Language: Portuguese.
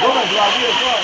Vamos, Vladimir, vamos!